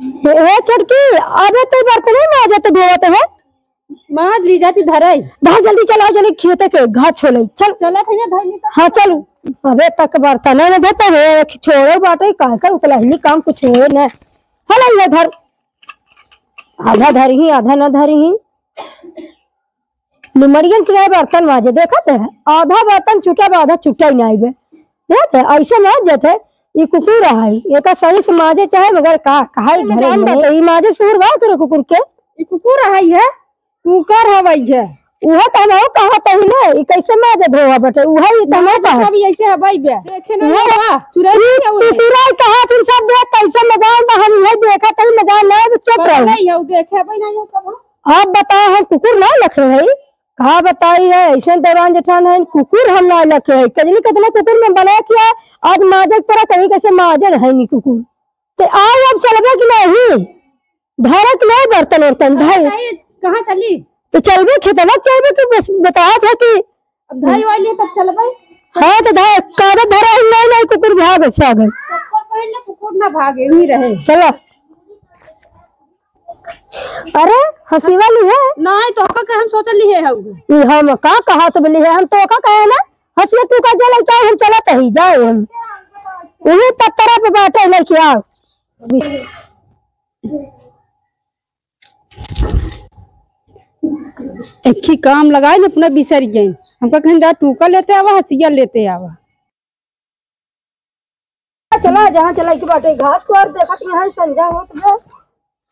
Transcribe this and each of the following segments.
हे छोटकी अबे तो बर्तन नहीं माजे तो धोवत है? माज ली जाती धरई। धार जल्दी चलाओ जल्दी खेते के घाट छोले चल। चला था धैली तो हाँ चल। अबे तक बर्तन में देता है। छोड़ो बाटे कर उतला ही काम कुछ हो न। हला ये धर। आधा धर ही आधा न धर ही। निमरियन के बर्तन माजे देखत है। आधा बर्तन छूटा आधा छूटा ही नहीं बे देख ऐसे माज जाते ये कुकुर है। ये का सही से माजे चाहे मगर का कहा घरे में ई माजे सूर बा करे कुकुर के? ई कुकुर है है कुकर हवई है। उहा त हम कहा पहले ई कैसे माजे धोवा बटे उहा ही त हम कहा? अभी ऐसे हवई बे। देखे ना वो- बा चुरा तुरा कहा तुम सब देख कैसे मज़ाक बा? हम ये देखा कहीं मज़ाक ना चुप रहो। नहीं है देखे भाई नहीं हो कब आप बताओ हम कुकुर ना लखे है? कहा बताई है ऐसे दौरान जेठान है कुकुर हम ना लखे है। कजली कितने कुकुर में बना किया आज माजक तरह कहीं कैसे माजर है नहीं कुकुर। तो आओ अब चलबे कि नहीं धरक नहीं बर्तन वर्तन धर कहाँ चली? तो चलबे खेतवा चलबे कि बस बताया था कि अब धाई वाली तब चल भाई। हाँ तो धर कागज़ धरा ही नहीं नहीं कुकुर भाग से आ गए कुकुर ना भागे नहीं रहे। चलो। अरे हँसी वाली है? नहीं तो का हम सोच ली है हम। हम का कहा तो बोली है? हम तो का कहे ना हंसिया तू का जला का हम चलत ही जाए हम। उन्हीं पत्थरा पे बैठे लेके आओ एक ही काम लगाए ना अपना बिसर गए। हमका कहीं जा टूका लेते आवा हसिया लेते आवा। चला जहाँ चला के बाटे घास को और देखा कि यहाँ संजा हो तो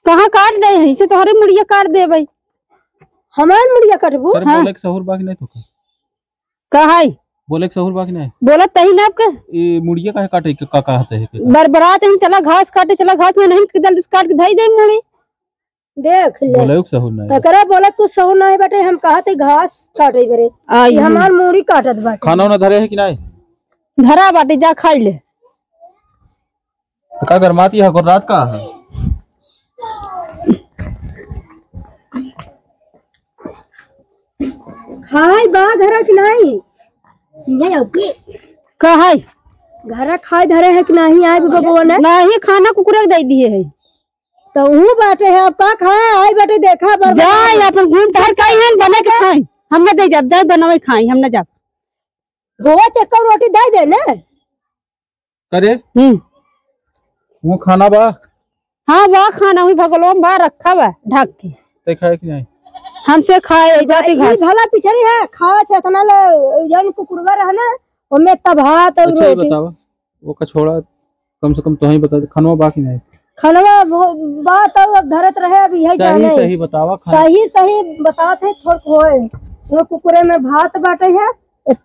कहाँ काट दे? है इसे तोहरे मुड़िया काट दे भाई। हमार मुड़िया कटबू अरे बोले के सहूर बाकी नहीं तो का कहा है? बोले के सहूर बाकी नहीं। बोला तही ना आपके। ये मुड़िया काहे काटे के का कहते है के? बरबरात हम चला घास काटे चला घास में नहीं कि जल्दी काट के धाई दे मुड़ी? देख ले। बोले सहूर नहीं। एकरा बोला तू सहो नहीं बाटे हम कहते घास काटे बरे आई हमार मूड़ी काटत बाटे। खाना वाना धरे है कि नहीं? धरा बाटे जा खाई ले। तो का गरमाती है रात का है? हाय बा घरा कि नहीं? नहीं ओके। कहा है? घरा खाए धरे है कि नहीं? आए बबुआ ने नहीं खाना कुकुरे के दे दिए है। तो ऊ बाटे है अब का खाए आई बाटे देखा बर जाए अपन घूम टहल के आई बना के खाई हम ना दे जब जाए बनावे खाई हम ना जा होवा ते कब रोटी दे दे ने करे हम्म। वो खाना बा। हाँ वाह खाना हुई भगलो में बाहर रखा हुआ ढक के। देखा है कि नहीं? हमसे खाए जाती घास। भला पिछड़ी है खाए से इतना ले जन कुकुरवा रहना ओमे तब भात और अच्छा ही रोटी। बतावा वो का छोड़ा कम से कम तो ही बता खाना बाकी नहीं। खनवा वो- बात और धरत रहे अभी यही सही जाने सही बतावा सही सही बताते हैं थोड़ होए। वो कुकुरे में भात बाटे है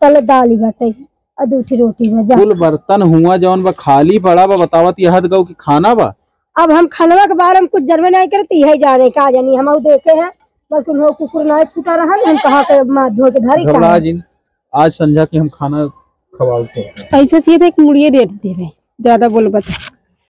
तले दाली बाटे है दूसरी रोटी में जा कुल बर्तन हुआ जौन बा खाली पड़ा बा बतावत यह हद गौ कि खाना बा। अब हम खनवा के बारे में कुछ जनवे नहीं करती यही जाने का जानी हम देखे हैं बस उन्हों कुकुर नहीं छूटा रहा हम कहा के माँ धो के धरी का जी आज संध्या की हम खाना खवाओ थे ऐसे सीधे एक मुड़िए रेट दे रहे ज़्यादा बोल बता।